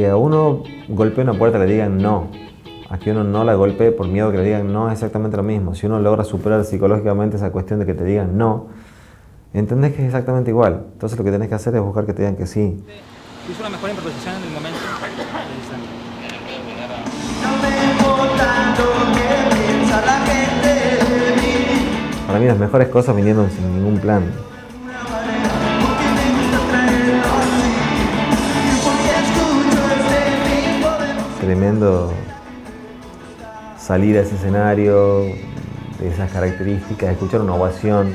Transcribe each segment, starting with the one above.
que a uno golpee una puerta le digan no, a que uno no la golpee por miedo que le digan no es exactamente lo mismo. Si uno logra superar psicológicamente esa cuestión de que te digan no, entendés que es exactamente igual. Entonces lo que tenés que hacer es buscar que te digan que sí. Hizo una mejor improvisación en el momento. Para mí las mejores cosas vinieron sin ningún plan. Salir a ese escenario, de esas características, escuchar una ovación.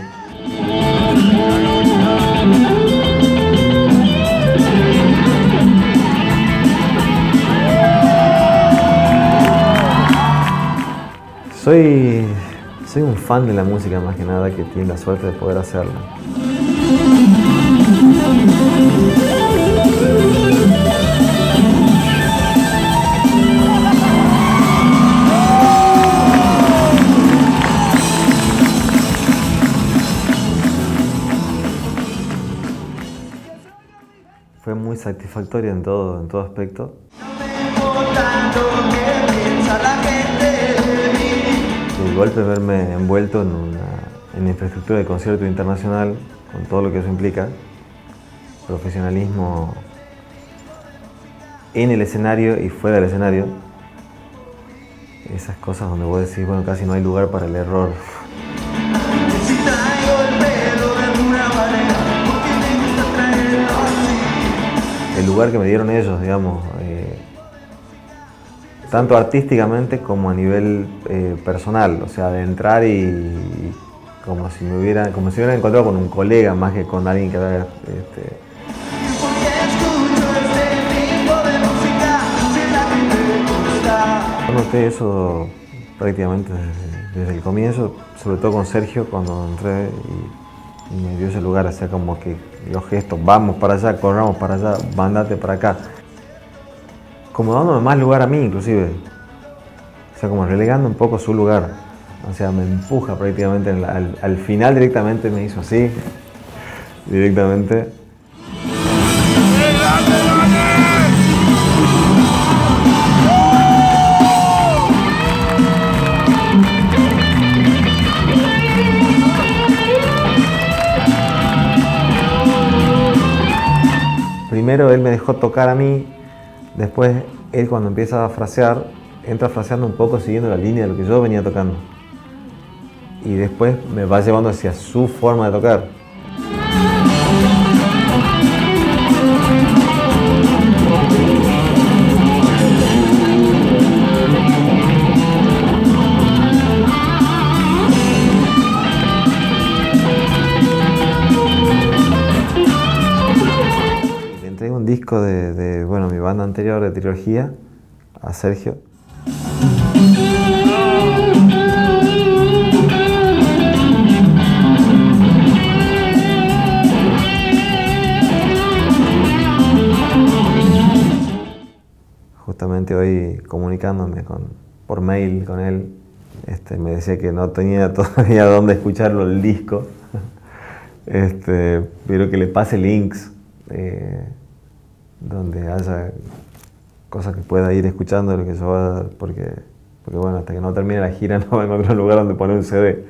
Soy, soy un fan de la música más que nada que tiene la suerte de poder hacerla. Muy satisfactoria en todo, en todo aspecto. El golpe de verme envuelto en, una, en infraestructura de concierto internacional, con todo lo que eso implica, profesionalismo en el escenario y fuera del escenario, esas cosas donde vos decís, bueno, casi no hay lugar para el error. Lugar que me dieron ellos, digamos, eh, tanto artísticamente como a nivel eh, personal, o sea, de entrar y, como si me hubiera, como si hubiera encontrado con un colega más que con alguien que había, este, noté eso prácticamente desde, el comienzo, sobre todo con Sergio cuando entré y, y me dio ese lugar, hacía como que los gestos, vamos para allá, corramos para allá, mandate para acá. Como dándome más lugar a mí inclusive. O sea, como relegando un poco su lugar. O sea, me empuja prácticamente, al final directamente me hizo así, directamente. Primero él me dejó tocar a mí, después él cuando empieza a frasear, entra fraseando un poco siguiendo la línea de lo que yo venía tocando. Y después me va llevando hacia su forma de tocar. Disco de, de, bueno, mi banda anterior de trilogía a Sergio. Justamente hoy comunicándome con, por mail con él, este, me decía que no tenía todavía dónde escucharlo el disco, este, pero que le pase links eh, donde haya cosas que pueda ir escuchando, lo que yo va, porque, porque bueno, hasta que no termine la gira no encuentro lugar donde poner un CD.